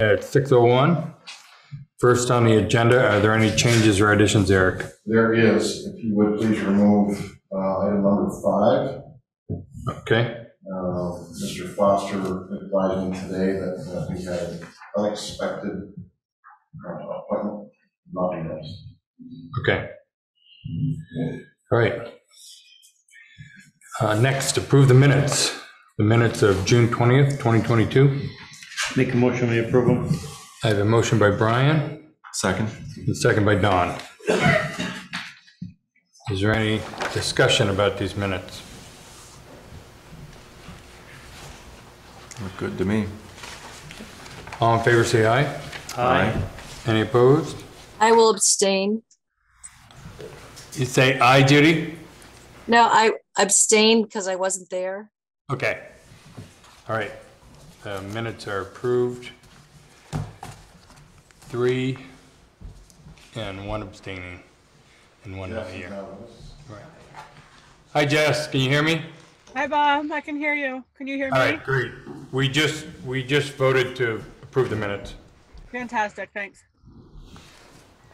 At 6:01. First on the agenda, are there any changes or additions, Eric? There is, if you would please remove uh, item number five. Okay, Uh, Mr. Foster advised me today that uh, we had an unexpected uh, appointment, okay. All right. Uh, Next, approve the minutes. The minutes of June 20th, 2022. Make a motion, we approve them. I have a motion by Brian, Second? and second by Don. Is there any discussion about these minutes? Look good to me. All in favor, say aye. Aye. Any opposed? I will abstain. You say aye, Judy? No, I abstained because I wasn't there. Okay. All right. The minutes are approved. Three and one abstaining and one not here. Right. Hi, Jess, can you hear me? Hi, Bob. I can hear you. Can you hear All me? right, great. We just, we just voted to approve the minutes. Fantastic. Thanks.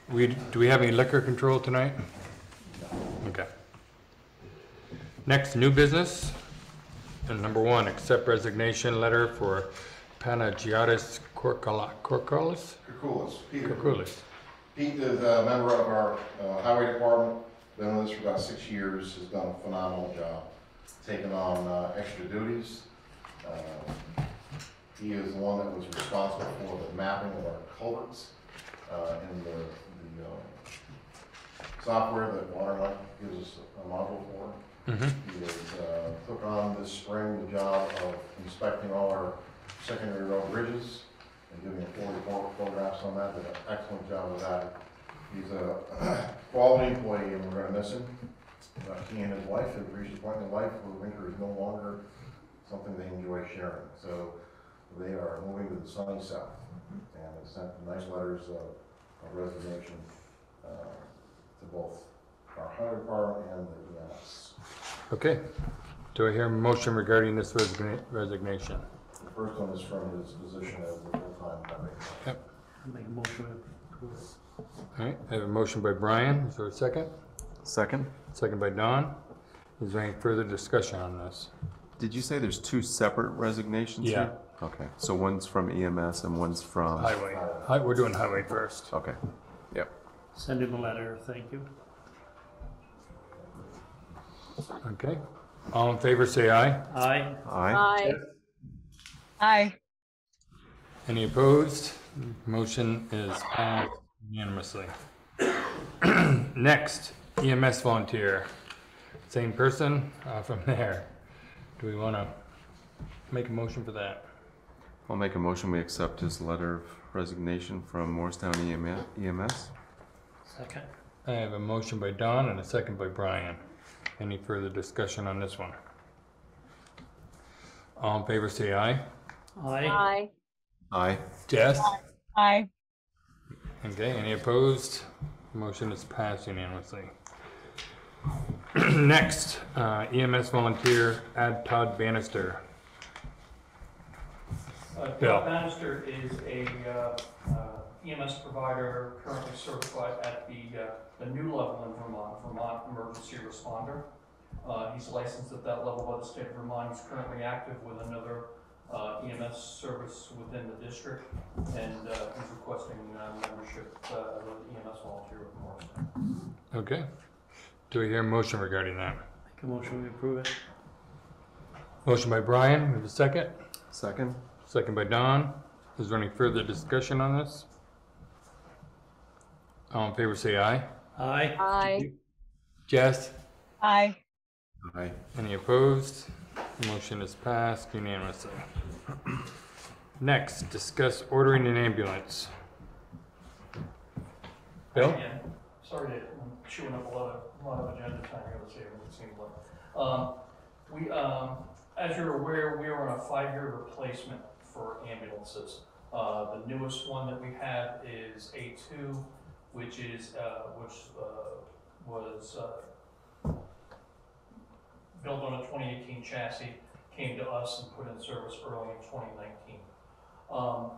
We, do we have any liquor control tonight? Okay. Next, new business. And number one, accept resignation letter for Panagiotis Korkala- Korkalis? Kukulis, Peter. Korkulis. Pete is a member of our uh, highway department, been with us for about six years, has done a phenomenal job, taking on uh, extra duties. Uh, He is the one that was responsible for the mapping of our culverts uh, in the, the uh, software that Waterline gives us a module for. Mhm. He has, uh, took on this spring the job of inspecting all our secondary road bridges and giving a full report photographs on that, did an excellent job with that. He's a quality employee and we're gonna miss him. Uh, He and his wife have reached a point in life where winter is no longer something they enjoy sharing. So they are moving to the sunny south and have sent nice letters of of resignation uh, to both our highway department and the EMS. Okay. Do I hear a motion regarding this resigna- resignation? The first one is from his position as the full-time highway. Yep. Make a motion, we approve. All right, I have a motion by Brian. Is there a second? Second? Second by Don. Is there any further discussion on this? Did you say there's two separate resignations Yeah. here? Okay, so one's from EMS and one's from, Highway. Hi, we're doing highway first. okay, yep. Send him a letter, thank you. Okay. All in favor, say aye. Aye. Aye. Aye. Hi. Any opposed? Motion is passed unanimously. Next, EMS volunteer. Same person uh, from there. Do we want to make a motion for that? I'll make a motion, we accept his letter of resignation from Morristown EMS. Second. I have a motion by Don and a second by Brian. Any further discussion on this one? All in favor, say aye. Aye. Aye. Aye. Jess? Hi. Okay, any opposed? Motion is passed unanimously. Next, uh, EMS volunteer, add Todd Bannister. Uh, Bill. Bill Bannister is a uh, uh, EMS provider currently certified at the, uh, the new level in Vermont, Vermont Emergency Responder. Uh, He's licensed at that level by the state of Vermont. He's currently active with another uh, EMS service within the district, and uh, he's requesting uh, membership uh, as an EMS volunteer with Morristown. Okay. Do we hear a motion regarding that? Make a motion, we approve it. Motion by Brian, we have a second. Second? Second by Don. Is there any further discussion on this? All in favor, say aye. Aye. Aye. Jess? Hi. Aye. Any opposed? Motion is passed unanimously. Next, discuss ordering an ambulance. Bill? Again, Sorry to, I'm chewing up a lot of, a lot of agenda time here this evening, it seems like. Um, we, um, as you're aware, we are on a five-year replacement for ambulances. Uh, the newest one that we have is A two, which is, uh, which, uh, was, uh, built on a twenty eighteen chassis, came to us and put in service early in twenty nineteen. Um,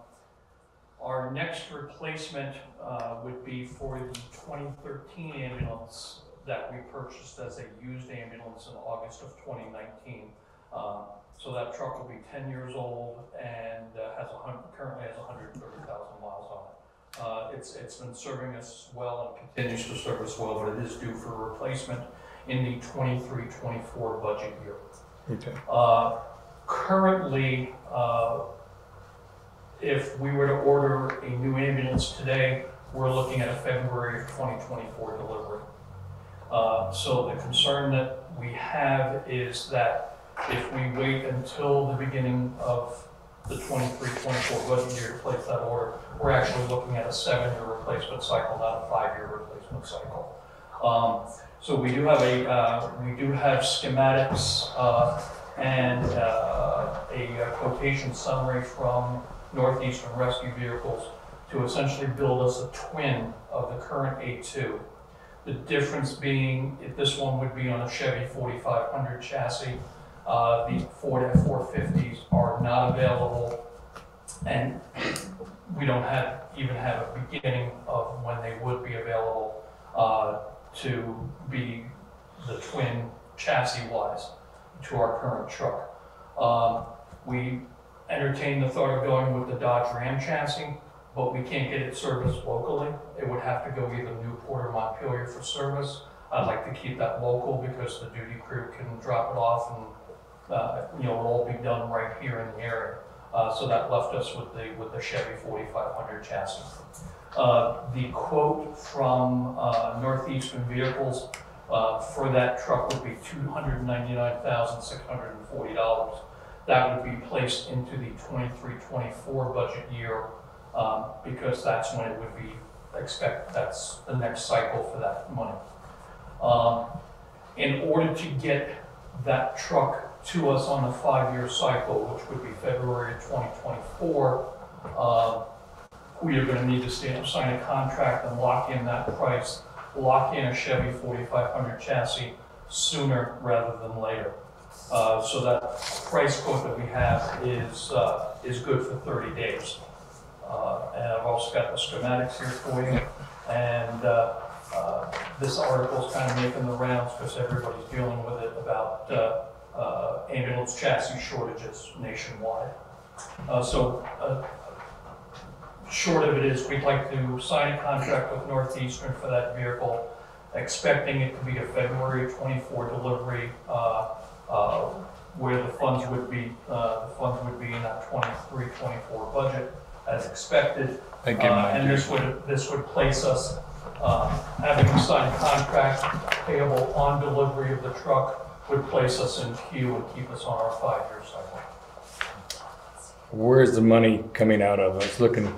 Our next replacement uh, would be for the 2013 ambulance that we purchased as a used ambulance in August of 2019. Uh, So that truck will be 10 years old and uh, has a currently has 130,000 miles on it. Uh, It's, it's been serving us well and continues to serve us well, but it is due for replacement in the 23-24 budget year. Okay. Uh, Currently, uh, if we were to order a new ambulance today, we're looking at a February of 2024 delivery. Uh, So the concern that we have is that if we wait until the beginning of the 23-24 budget year to place that order, we're actually looking at a seven-year replacement cycle, not a five-year replacement cycle. Um, So we do have a, uh, we do have schematics uh, and uh, a quotation summary from Northeastern Rescue Vehicles to essentially build us a twin of the current A2. The difference being, if this one would be on a Chevy 4500 chassis, uh, the Ford F450s are not available, and we don't have, even have a beginning of when they would be available uh, to be the twin chassis-wise to our current truck. Um, We entertained the thought of going with the Dodge Ram chassis, but we can't get it serviced locally. It would have to go either Newport or Montpelier for service. I'd like to keep that local because the duty crew can drop it off and, uh, you know, it'll all be done right here in the area. Uh, So that left us with the, with the Chevy 4500 chassis. Uh, The quote from uh, Northeastern Vehicles uh, for that truck would be $299,640. That would be placed into the 23-24 budget year um, because that's when it would be, expect, that's the next cycle for that money. Um, In order to get that truck to us on a five-year cycle, which would be February 2024, uh, we are gonna need to stand, sign a contract and lock in that price, lock in a Chevy 4500 chassis sooner rather than later. Uh, So that price quote that we have is, uh, is good for 30 days. Uh, And I've also got the schematics here for you. And uh, uh, this article's kind of making the rounds because everybody's dealing with it about uh, ambulance chassis shortages nationwide. Uh, So uh, short of it is, we'd like to sign a contract with Northeastern for that vehicle, expecting it to be a February 24 delivery, uh, uh, where the funds would be, uh, the funds would be in that 23, 24 budget as expected. Give Uh, And this would, this would place us, uh, having signed a contract payable on delivery of the truck, would place us in queue and keep us on our five-year cycle. Where's the money coming out of? I was looking at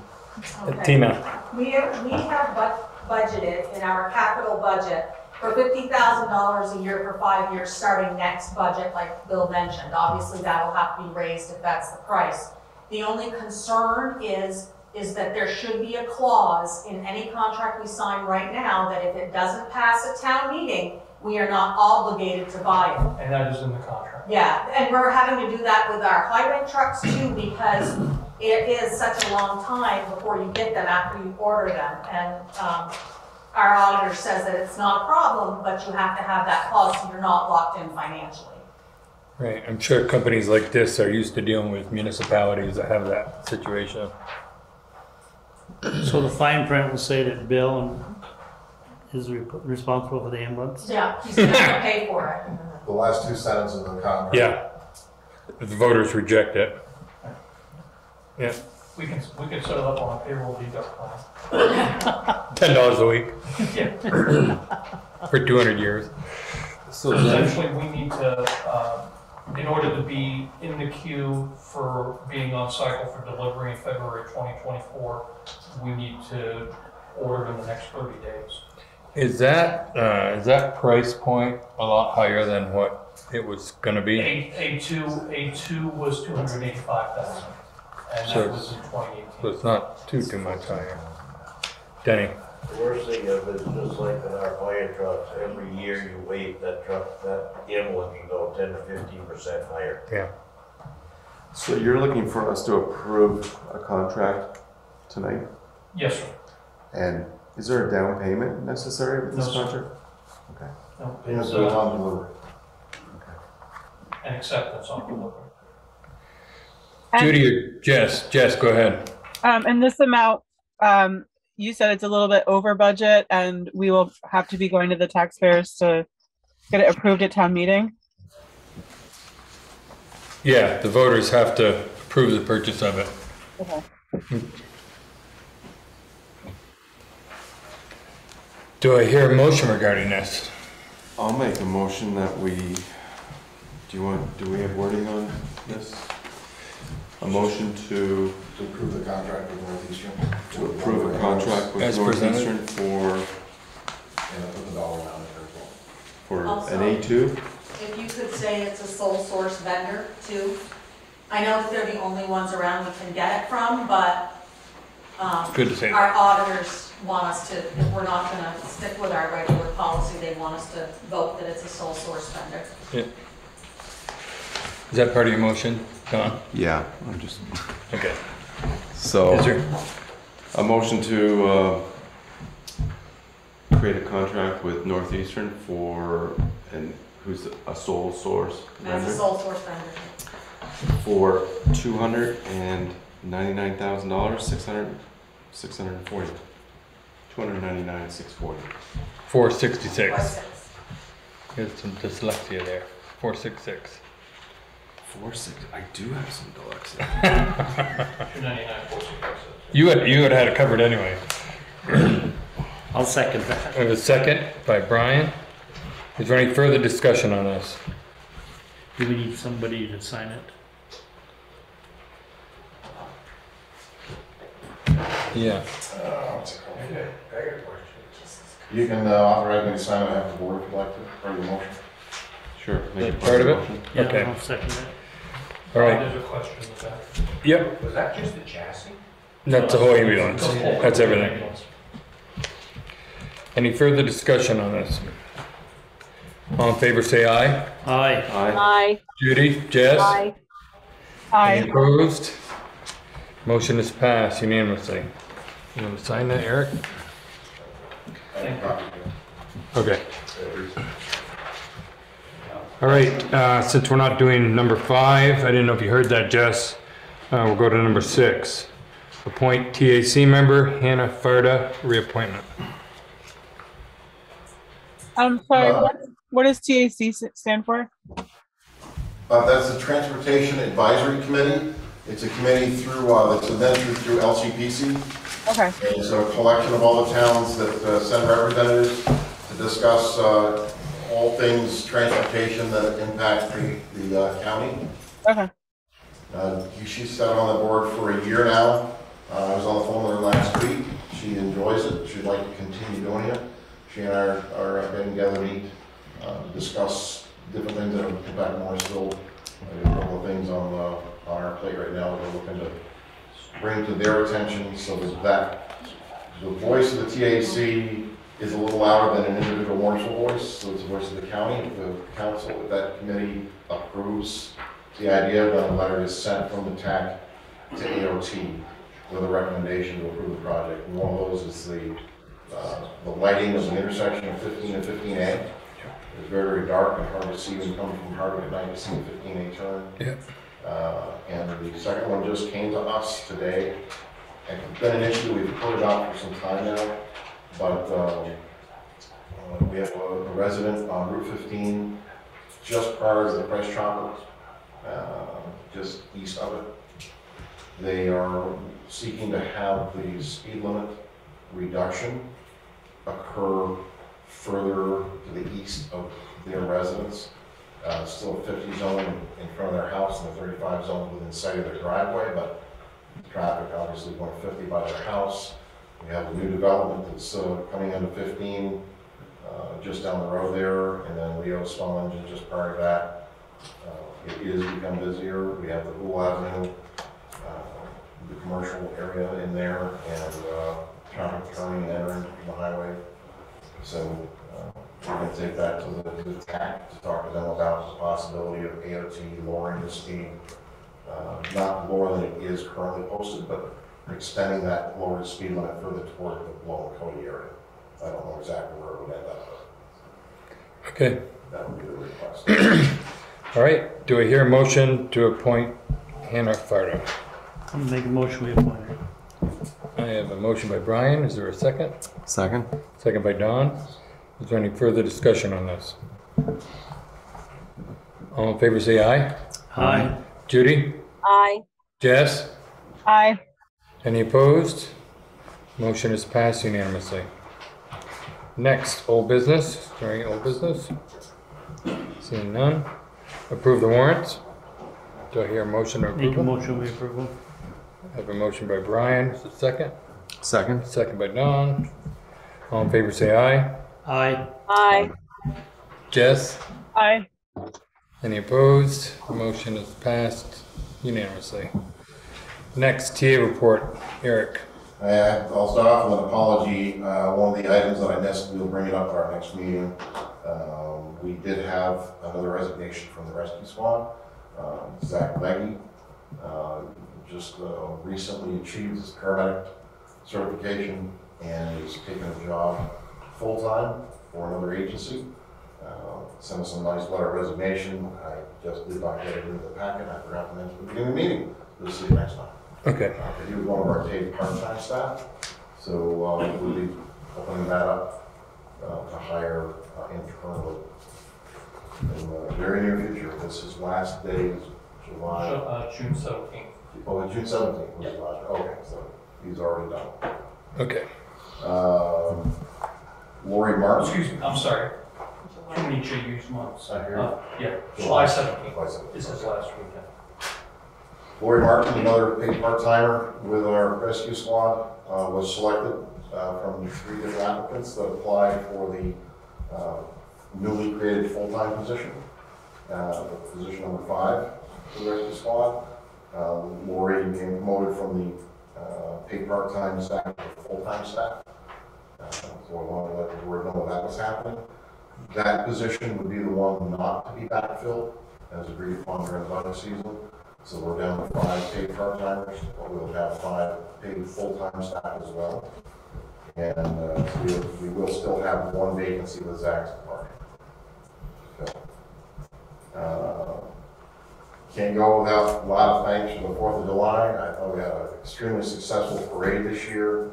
Okay. Tina. We have, we have bu- budgeted in our capital budget for fifty thousand dollars a year for five years, starting next budget, like Bill mentioned. Obviously, that'll have to be raised if that's the price. The only concern is, is that there should be a clause in any contract we sign right now that if it doesn't pass a town meeting, we are not obligated to buy it. And that is in the contract. Yeah, and we're having to do that with our highway trucks too, because it is such a long time before you get them after you order them. And, um, our auditor says that it's not a problem, but you have to have that clause so you're not locked in financially. Right, I'm sure companies like this are used to dealing with municipalities that have that situation. So the fine print will say that Bill is re- responsible for the ambulance? Yeah, he's gonna have to pay for it. The last two sentences of the contract. Yeah. If the voters reject it. Yeah, We can, we can set it up on a payroll deduct plan. ten dollars a week Yeah, for two hundred years. So then, essentially, we need to, uh, in order to be in the queue for being on cycle for delivery in February 2024, we need to order in the next 30 days. Is that, uh, is that price point a lot higher than what it was gonna be? A, A2, A2 was 285,000, and So that was in So 2018. it's not too, too much higher. Denny, The worst thing of it is just like in our fire trucks, every year you wait, that truck, that ambulance will go ten to fifteen percent higher. yeah. so you're looking for us to approve a contract tonight? Yes, sir. And is there a down payment necessary with this No, sir. contract? No, Payments it's, are on delivery. An acceptance on delivery. And- Judy or Jess? Jess, go ahead. Um, and this amount, um, you said it's a little bit over budget and we will have to be going to the taxpayers to get it approved at town meeting. Yeah, the voters have to approve the purchase of it. Okay. Do I hear a motion regarding this? I'll make a motion that we, do you want, do we have wording on this? A motion to, To approve the contract with Northeastern. to approve a contract with As presented. Northeastern for, And put the dollar amount in there as well. for an Also- A two? If you could say it's a sole source vendor too. I know that they're the only ones around we can get it from, but, um, Good to say. our auditors want us to, if we're not gonna stick with our regular policy, they want us to vote that it's a sole source vendor. Yeah. Is that part of your motion, Don? Yeah, I'm just, Okay. so. Is there, A motion to, uh, create a contract with Northeastern for, and who's a sole source As a vendor? sole source vendor. For two hundred and ninety-nine thousand dollars, six hundred, six hundred and forty. Two hundred ninety-nine, six forty. four Or sixty-six. six. There's some dyslexia there. Four six six. Four six, I do have some dyslexia. Two ninety-nine, four sixty-six. You had, you had had it covered anyway. I'll second that. I have a second by Brian. Is there any further discussion on this? Do we need somebody to sign it? Yeah. You can uh, authorize me to sign it after the board if you'd like to, for your motion. Sure. make it Part of it? Yeah, Okay. I'll second it. All right. There's a question in the back. Yep. Was that just the chassis? That's the whole ambulance. That's everything. Any further discussion on this? All in favor, say aye. Aye. Aye. Aye. Judy, Jess? Aye. Any Aye. opposed? Motion is passed unanimously. You want to sign that, Eric? Okay. All right, uh, since we're not doing number five, I didn't know if you heard that, Jess. Uh, we'll go to number six. Appoint TAC member Hannah Farda, reappointment. I'm sorry, Uh, what, what does TAC s- stand for? Uh, that's the Transportation Advisory Committee. It's a committee through, uh, that's administered through LCPC. Okay, And It's a collection of all the towns that uh, send representatives to discuss uh, all things transportation that impact the, the uh, county. okay, Uh, She's sat on the board for a year now. Uh, I was on the phone with her last week. She enjoys it. She'd like to continue doing it. She and I are, are getting together to meet, uh, discuss different things that impact Morrisville. Uh, A couple of things on, uh, on our plate right now that we're looking to bring to their attention so that that, the voice of the TAC is a little louder than an individual Morrisville voice, so it's the voice of the county. If the council, if that committee approves the idea, then a letter is sent from the TAC to AOT with a recommendation to approve the project. And one of those is the, uh, the lighting of the intersection of 15 and 15A. It's very, very dark and hard to see when coming from Hardwick at night to see the 15A turn. Yeah. Uh, And the second one just came to us today. And It's been an issue, we've put it out for some time now, but um, uh, we have a a resident on Route 15 just prior to the Price Chopper, uh, just east of it. They are seeking to have the speed limit reduction occur further to the east of their residence. Uh, Still a 50 zone in front of their house and a 35 zone within sight of their driveway, but traffic obviously going 50 by their house. We have a new development that's uh, coming into 15 uh, just down the road there, and then Leo Small Engine just prior to that. Uh, It is become busier. We have the Pool Avenue, uh, the commercial area in there, and uh, traffic turning and entering the highway. So we're going to take that to the, to the TAC to talk to them about the possibility of AOT lowering the speed, uh, not lower than it is currently posted, but extending that lower speed limit further toward the Lowell Cody area. I don't know exactly where it would end up, Okay, but that would be the request. all right. Do I hear a motion to appoint Hannah Farda? I'm gonna make a motion, we appoint her. I have a motion by Brian. Is there a second? Second? Second by Don. Is there any further discussion on this? All in favor, say aye. Aye. Judy? Aye. Jess? Aye. Any opposed? Motion is passed unanimously. Next, old business, during old business. Seeing none. Approve the warrants. Do I hear a motion to Make a them? motion, we approve them. I have a motion by Brian, is it second? Second? Second by Don. All in favor, say aye. Aye. Aye. Jess? Aye. Any opposed? The motion is passed unanimously. Next, TA report, Eric. Uh, I'll start off with an apology. Uh, One of the items that I missed, we'll bring it up at our next meeting. Um, We did have another resignation from the rescue squad. Um, Zach Leggy uh, just uh, recently achieved his paramedic certification and is taking a job full-time for another agency. Uh, Sent us a nice letter of resignation. I just did not get it into the packet. I forgot to mention at the beginning of the meeting. We'll see you next time. Okay, Uh, He was one of our paid part-time staff, so uh, we'll be opening that up uh, to hire uh, internally in the very near future. This is last day, is July, Uh, June seventeenth. oh, June seventeenth was the last, okay, so he's already done. okay. Um, Lori Martin. Excuse me, I'm sorry. Too many JU's months. I hear you. Uh, Yeah, July seventeenth July 17th. is his last weekend. Lori Martin, another paid part-timer with our rescue squad, uh, was selected uh, from three different applicants that applied for the uh, newly created full-time position, uh, position number five for the rescue squad. Uh, Lori being promoted from the uh, paid part-time staff to full-time staff. Uh, So I wanted to let the board know that was happening. That position would be the one not to be backfilled, as agreed upon during the budget season. So we're down to five paid part-timers, but we'll have five paid full-time staff as well. And uh, we we will still have one vacancy with Zach's department. So, uh, Can't go without a lot of thanks for the Fourth of July. I thought we had an extremely successful parade this year.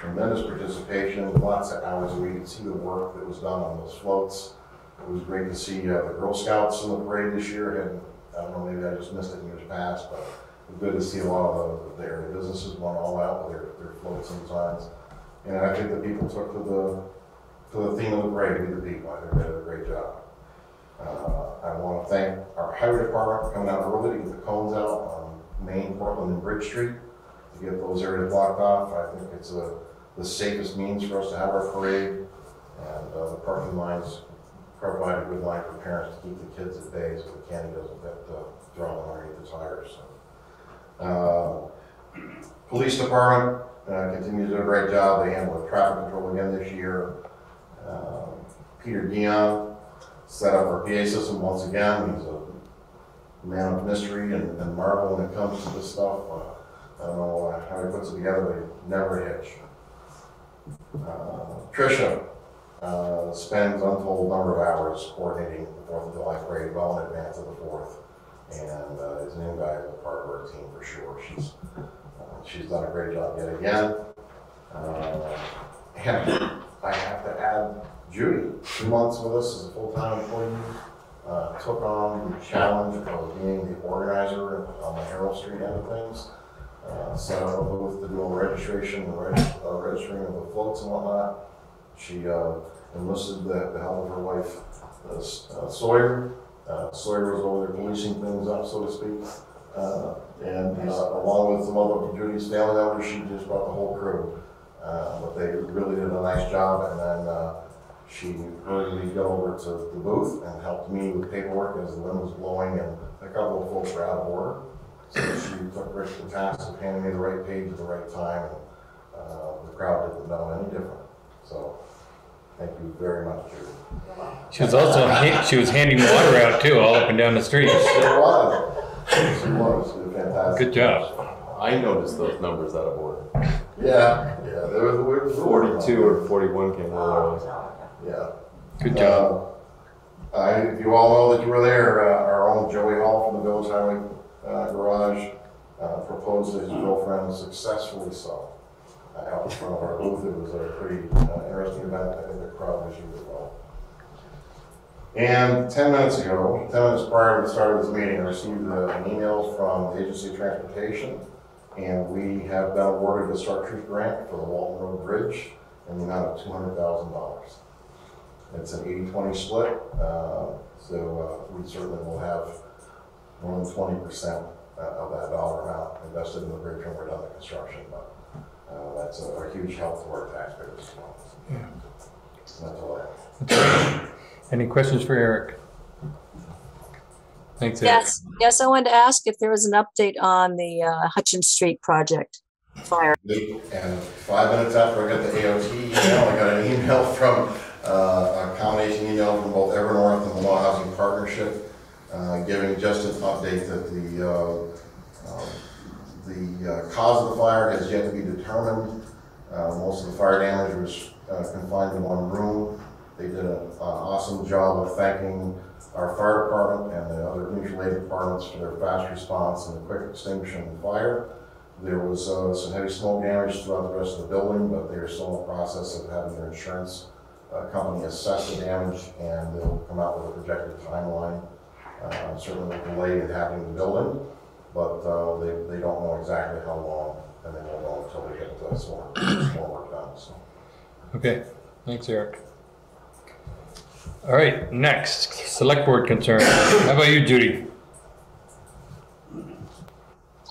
Tremendous participation, lots of hours you could see the work that was done on those floats. It was great to see uh, the Girl Scouts in the parade this year, and I don't know, maybe I just missed it in years past, but it was good to see a lot of the, the area businesses going all out with their, their floats and designs. And I think the people took to the, to the theme of the parade, be the people, I think they did a great job. Uh, I want to thank our highway department for coming out early to get the cones out on Main, Portland, and Bridge Street, to get those areas blocked off. I think it's a, the safest means for us to have our parade, and uh, the parking lines provide a good line for parents to keep the kids at bay so the candy doesn't get uh, drawn underneath the tires. so. Uh, Police department uh, continues to do a great job. They handled the traffic control again this year. Um, Peter Dion set up our PA system once again. He's a man of mystery and and marvel when it comes to this stuff. Uh, I don't know uh, how he puts it together, but he never hitch. Uh, uh, spends untold number of hours coordinating the Fourth of July parade well in advance of the Fourth. And uh, is an invaluable part of our team for sure. She's, uh, she's done a great job yet again. Uh, And I have to add Judy, two months with us as a full-time employee, uh, took on the challenge of being the organizer on the Harrel Street end of things. A booth to do all registration, and reg- uh, registering of the floats and whatnot. She, uh, enlisted the, the help of her wife, uh, uh, Sawyer. Uh, Sawyer was over there policing things up, so to speak. Uh, and, uh, along with some other Judy's family members, she just brought the whole crew. Uh, but they really did a nice job, and then, uh, she hurriedly got over to the booth and helped me with paperwork as the wind was blowing and a couple of folks were out of order. So she took Rick to task of handing me the right page at the right time, and, uh, the crowd didn't know any different. So, thank you very much, Judy. She was also, ha- she was handing water out too, all up and down the street. She was, she was, She did a fantastic. Good job. I noticed those numbers out of order. Yeah, yeah, there was, we was. Forty-two or forty-one came out. Yeah. Good job. Uh, I, you all know that you were there, uh, our own Joey Hall from the Village Highway, uh, Garage, uh, proposed to his girlfriend successfully so. Uh, out in front of our booth, it was a pretty, uh, interesting event, I think the crowd was as well. And ten minutes ago, ten minutes prior to the start of this meeting, I received uh, an email from the Agency of Transportation, and we have been awarded a structures grant for the Walton Road Bridge in the amount of two hundred thousand dollars. It's an 80-20 split, uh, so uh, we certainly will have more than twenty percent uh, of that dollar amount invested in the bridge when we're done the construction, but uh, that's a a huge help to our taxpayers as well. That's all I have. Any questions for Eric? Thanks, Eric. Yes, yes, I wanted to ask if there was an update on the uh, Hutchins Street project fire. And five minutes after I got the AOT email, I got an email from, uh, a combination email from both Evernorth and the Lamoille Housing Partnership, uh, giving just an update that the, uh, um, the uh, cause of the fire has yet to be determined. Uh, most of the fire damage was confined to one room. They did an awesome job of thanking our fire department and the other mutual aid departments for their fast response and the quick extinguishing of the fire. There was uh, some heavy smoke damage throughout the rest of the building, but they are still in the process of having their insurance uh, company assess the damage, and they'll come out with a projected timeline. Uh, Certainly with delay in having the building, but uh, they, they don't know exactly how long, and they won't know until they get uh, some more, some more work done, so. Okay, thanks, Eric. All right, next, select board concern. How about you, Judy?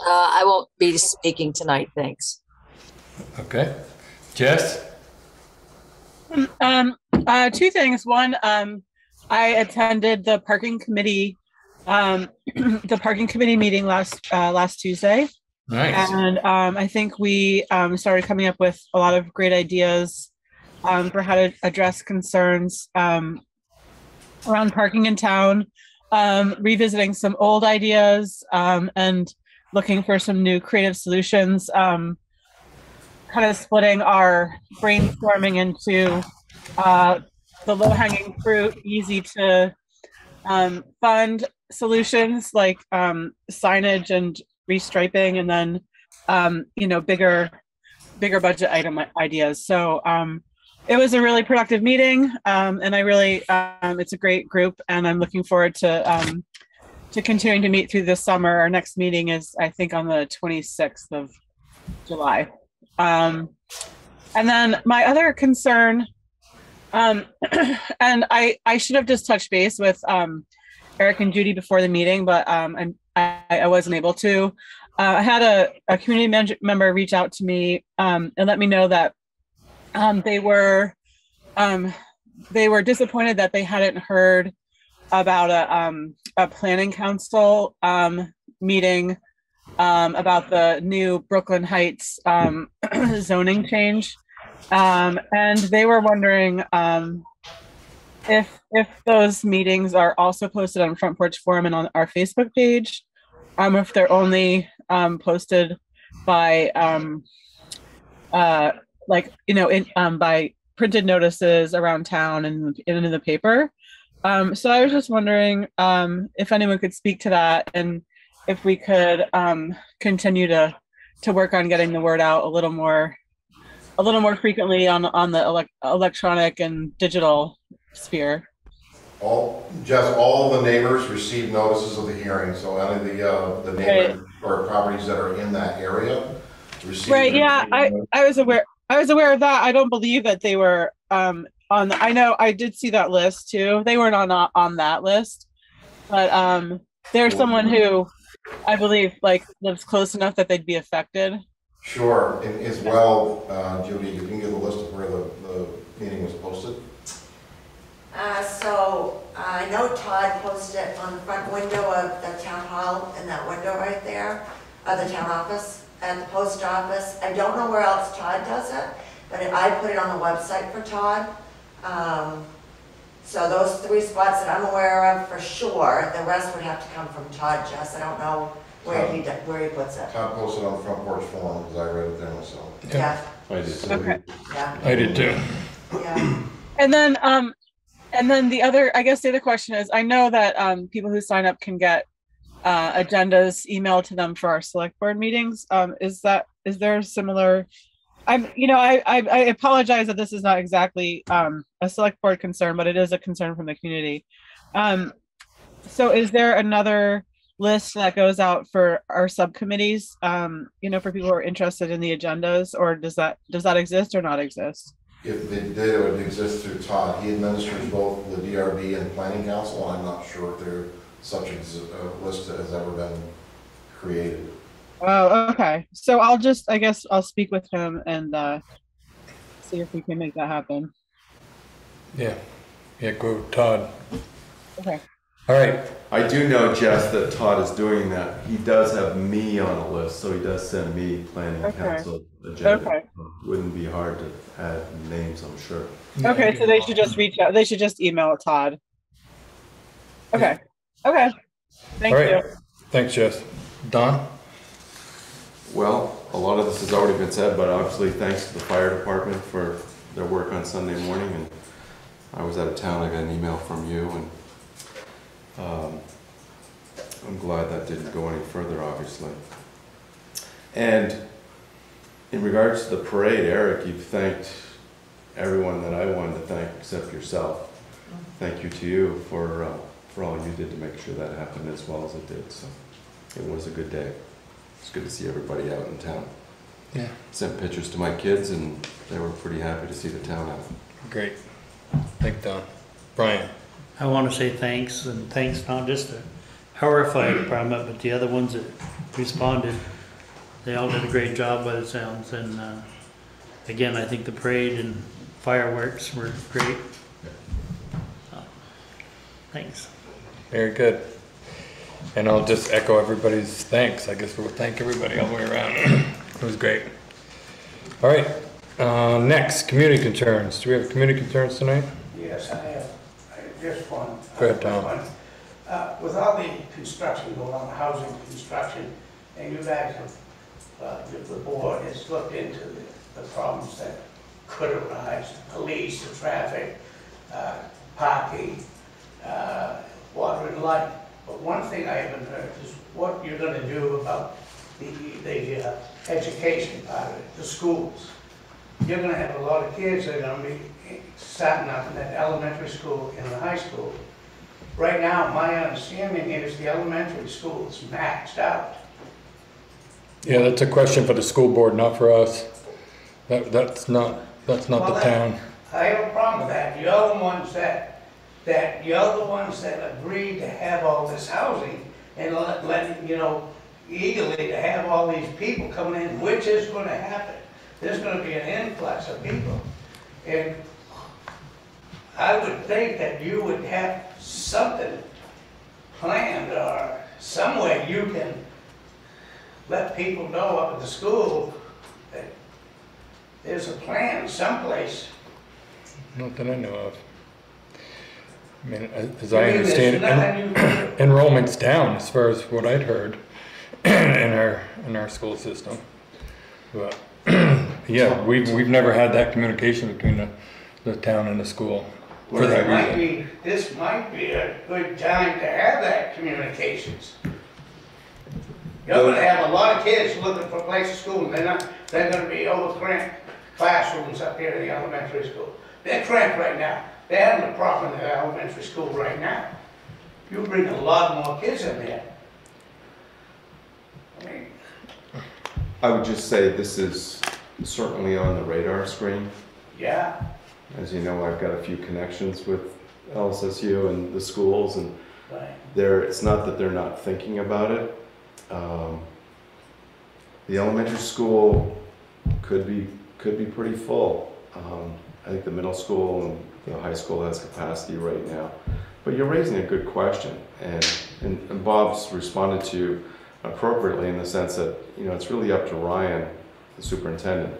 Uh, I won't be speaking tonight, thanks. Okay. Jess? Um, uh, two things. One, um, I attended the parking committee, um, the parking committee meeting last, uh, last Tuesday. Nice. And, um, I think we, um, started coming up with a lot of great ideas, um, for how to address concerns, um, around parking in town, um, revisiting some old ideas, um, and looking for some new creative solutions. Um, kind of splitting our brainstorming into uh, the low hanging fruit, easy to um, fund solutions like um, signage and restriping, and then um, you know bigger bigger budget item ideas. So um, it was a really productive meeting, um, and I really um, it's a great group, and I'm looking forward to um, to continuing to meet through this summer. Our next meeting is I think on the 26th of July. Um, and then my other concern, um, and I, I should have just touched base with, um, Eric and Judy before the meeting, but, um, I'm, I, I wasn't able to. Uh, I had a, a community member reach out to me, um, and let me know that, um, they were, um, they were disappointed that they hadn't heard about a, um, a planning council, um, meeting, um, about the new Brooklyn Heights um, zoning change, um, and they were wondering um, if if those meetings are also posted on Front Porch Forum and on our Facebook page, um, if they're only um, posted by um, uh, like you know in um, by printed notices around town and, and in the paper. Um, so I was just wondering um, if anyone could speak to that and if we could um, continue to to work on getting the word out a little more a little more frequently on on the elec electronic and digital sphere. All, just all the neighbors received notices of the hearing, so any of the, uh, the neighbor or properties that are in that area received. Right, yeah, I I was aware I was aware of that. I don't believe that they were um on the, I know I did see that list too. They weren't on on that list. But um there's someone who I believe like lives close enough that they'd be affected. Sure, and as well, uh, Judy, you can give a list of where the, the meeting was posted? Uh, so I know Todd posted it on the front window of the town hall, in that window right there, of the town office, at the post office. I don't know where else Todd does it, but I put it on the website for Todd. Um, so those three spots that I'm aware of for sure, the rest would have to come from Todd, Jess. I don't know where he, d- where he puts it. Todd posted on the front porch forum, because I read it there myself. Yeah, I did. too. Okay. yeah, I did too. yeah. And then, um, and then the other, I guess the other question is, I know that, um, people who sign up can get, uh, agendas emailed to them for our select board meetings. Um, is that, is there a similar? I'm, you know, I, I, I apologize that this is not exactly, um, a select board concern, but it is a concern from the community. Um, so is there another list that goes out for our subcommittees? Um, you know, for people who are interested in the agendas, or does that, does that exist or not exist? If they did, it would exist through Todd. He administers both the DRB and Planning Council. I'm not sure if there, such a a list that has ever been created. Oh, okay. So I'll just, I guess I'll speak with him and uh see if we can make that happen. Yeah, yeah, go Todd. Okay. All right, I do know, Jess, that Todd is doing that. He does have me on a list, so he does send me planning Okay. council agenda. Okay. Wouldn't be hard to add names, I'm sure. Okay, so they should just reach out. They should just email Todd. Okay. Okay. Thank All you. right. Thanks, Jess. Don? Well, a lot of this has already been said, but obviously thanks to the fire department for their work on Sunday morning. And I was out of town, I got an email from you and um, I'm glad that didn't go any further, obviously. And in regards to the parade, Eric, you've thanked everyone that I wanted to thank except yourself. Thank you to you for, uh, for all you did to make sure that happened as well as it did, so it was a good day. It's good to see everybody out in town. Yeah. Sent pictures to my kids and they were pretty happy to see the town out. Great. Thank Don. Brian? I want to say thanks, and thanks not just to our fire department, but the other ones that responded. They all did a great job by the sounds, and, uh, again, I think the parade and fireworks were great. Uh, Thanks. Very good. And I'll just echo everybody's thanks. I guess we'll thank everybody all the way around. It was great. All right, uh, next, community concerns. Do we have community concerns tonight? Yes, I have, I have just one. Go ahead, Tom. One. Uh, with all the construction going on, housing construction, and you guys have, uh, the the board has looked into the, the problems that could arise, police, the traffic, uh, parking, uh, water and light. But one thing I haven't heard is what you're gonna do about the, the, uh, education part of it, the schools you're gonna have a lot of kids that are gonna be in that elementary school and the high school. Right now, my understanding is the elementary school is maxed out. Yeah, that's a question for the school board, not for us. That, that's not, that's not the Well, town. I have a problem with that. You're the ones that, that, you're the ones that agreed to have all this housing and let, let, you know, eagerly to have all these people coming in, which is gonna happen. There's gonna be an influx of people. And I would think that you would have something planned or some way you can let people know up at the school that there's a plan someplace. Not that I know of. I mean, as I I mean, understand it, nothing you can en- enrollment's down as far as what I'd heard in our, in our school system. But, yeah, we've, we've never had that communication between the, the town and the school It might be, this might be a good time to have that communications. You're gonna have a lot of kids looking for a place to school, and they're not, they're gonna be overcramped classrooms up here in the elementary school. They're cramped right now, they're having a problem in the elementary school right now. You bring a lot more kids in there. I mean, I would just say this is certainly on the radar screen. yeah, As you know, I've got a few connections with LSSU and the schools and right. they're, it's not that they're not thinking about it. Um, The elementary school could be, could be pretty full. Um, I think the middle school and the high school has capacity right now. But you're raising a good question and, and and Bob's responded to appropriately in the sense that, you know, it's really up to Ryan, the superintendent,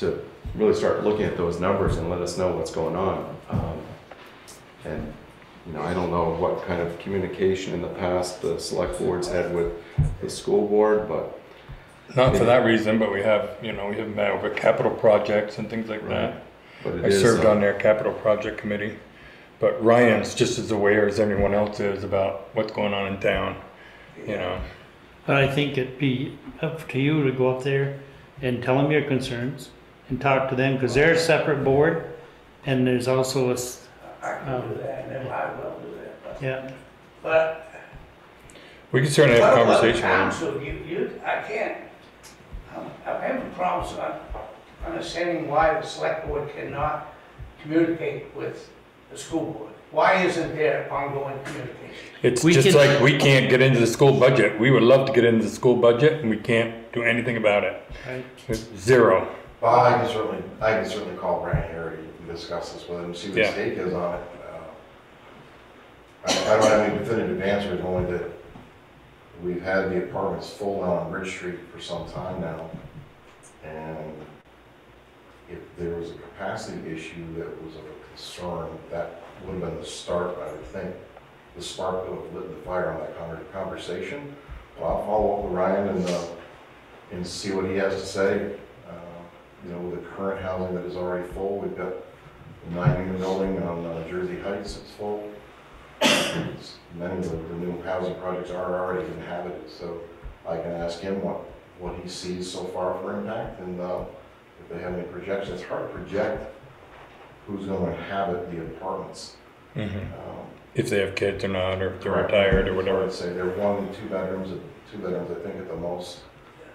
to really start looking at those numbers and let us know what's going on. Um, And you know, I don't know what kind of communication in the past the select boards had with the school board, but Not for that reason, but we have, you know, we have met over capital projects and things like that. but it I is. served uh, on their capital project committee. But Ryan's just as aware as everyone else is about what's going on in town, you know. But I think it'd be up to you to go up there and tell them your concerns and talk to them, because they're a separate board. And there's also a, s- I can Um, do that, and I will do that, but, yeah, but. We can certainly have a What about conversation with them. Council, you, you, I can't, I'm, I'm having problems on understanding why the select board cannot communicate with the school board. Why isn't there ongoing communication? It's We just can- like we can't get into the school budget. We would love to get into the school budget and we can't do anything about it. right. Zero. Well, I can certainly, I can certainly call Ryan Heraty and discuss this with him, see what his Yeah. take is on it. Uh, I I don't have any definitive answers, only that we've had the apartments full down on Ridge Street for some time now. And if there was a capacity issue that was of a concern, that would have been the start, I would think, the spark that would have lit the fire on that con- conversation. But I'll follow up with Ryan and, uh, and see what he has to say. You know, with the current housing that is already full, we've got the nine-unit building on uh, Jersey Heights that's full. It's- Many of the, the new housing projects are already inhabited, so I can ask him what, what he sees so far for impact, and, uh, if they have any projections, it's hard to project who's gonna inhabit the apartments. Mhm. Um, If they have kids or not, or if they're Correct. retired or whatever. I'd say they're one and two bedrooms, two bedrooms, I think, at the most,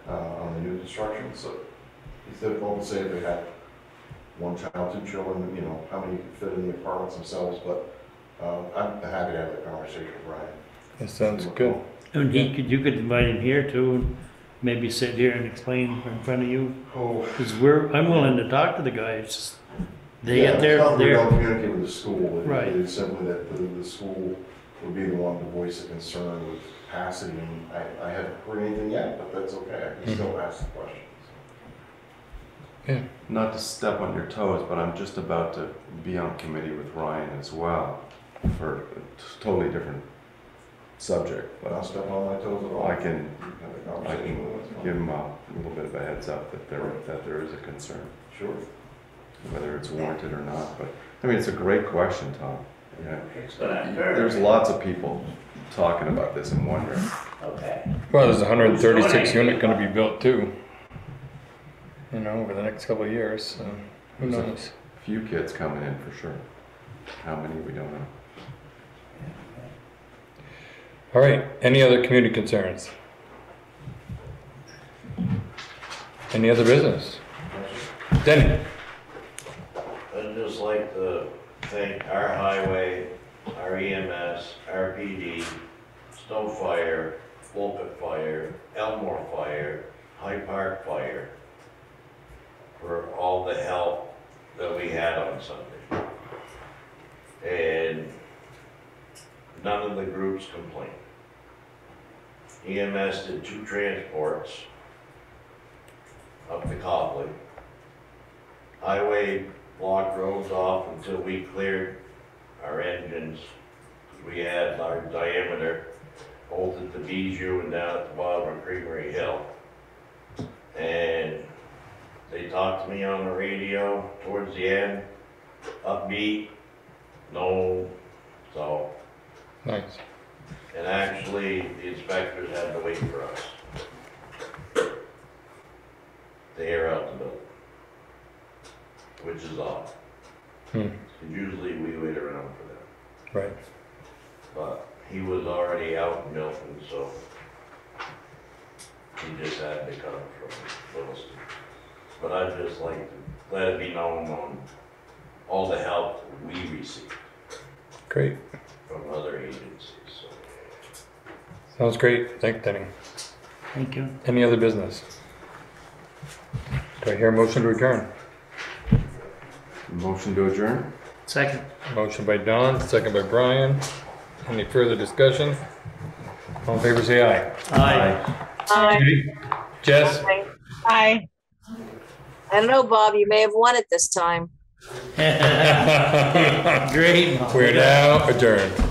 uh, on the new construction, so it's difficult to say if they have one child, two children, you know, how many fit in the apartments themselves, but, um, I'm happy to have that conversation with Brian. That sounds good. And he could, you could invite him here too, and maybe sit here and explain in front of you, Oh. because we're, I'm willing to talk to the guys. They Yeah, get their, it's not that we don't communicate with the school, it- Right. it's simply that the, the school would be the one to voice a concern with capacity, and I, I haven't heard anything yet, but that's okay, I can still ask the questions. Not to step on your toes, but I'm just about to be on committee with Ryan as well for a totally different subject, But I'll step on my toes at all. I can, Have a I conversation can with him. give him a little bit of a heads up that there, that there is a concern, Sure. whether it's warranted or not, but, I mean, it's a great question, Tom. Yeah. It's gonna occur. There's lots of people talking about this and wondering. Okay. Well, there's hundred and thirty-six unit gonna be built too. You know, over the next couple of years, so who Is it- knows? Few kids coming in for sure. How many, we don't know. All right, any other community concerns? Any other business? Denny? I'd just like to thank our highway, our EMS, our PD, Stowe Fire, Wolcott Fire, Elmore Fire, Hyde Park Fire for all the help that we had on Sunday. And none of the groups complained. EMS did two transports up to Copley. Highway blocked roads off until we cleared our engines. We had large diameter, both at the Bijou and down at the bottom of Creamery Hill. And they talked to me on the radio towards the end, upbeat, no, so, Nice. and actually, the inspectors had to wait for us. To air out the building. Which is odd. Hmm. 'Cause Usually we wait around for them, Right. but he was already out in Milton, so he just had to come from Williston. But I'd just like to let it be known on all the help we received Great. from other agencies, so. Sounds great. Thank Denny. thank you. Any other business? Do I hear a motion to adjourn? Motion to adjourn? Second. Motion by Don, second by Brian. Any further discussion? All in favor, say aye. Aye. Judy? Jess? Aye. I don't know, Bob, you may have won it this time. Great. We're now adjourned.